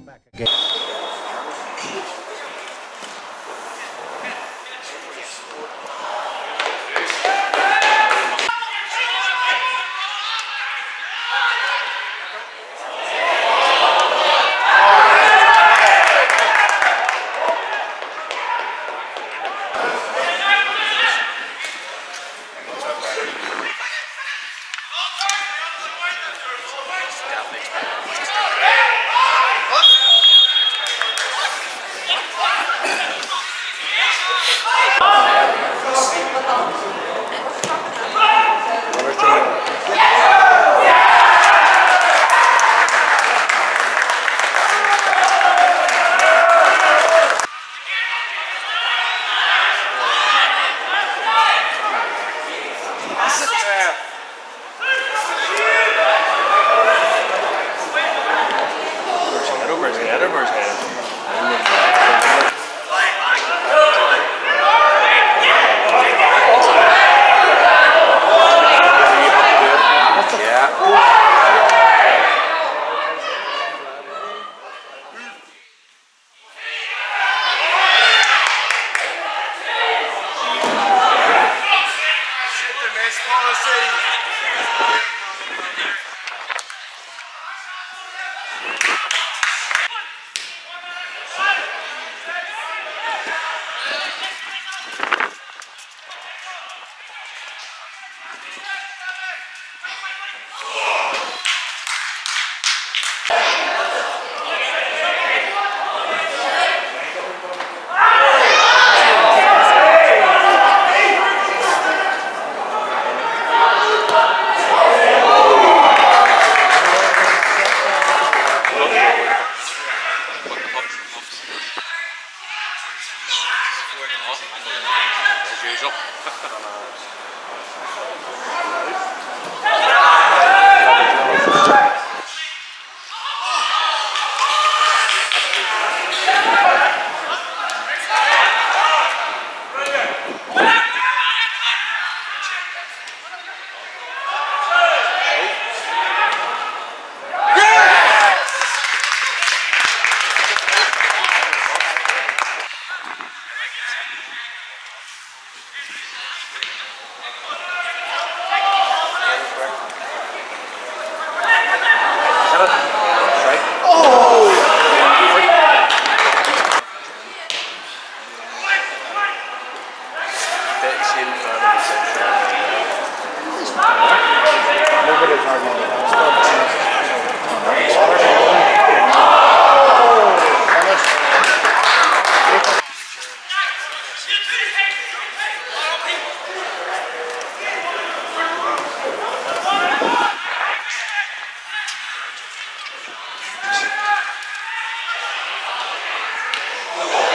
back again. As usual. Check. Oh,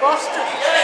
Bastard.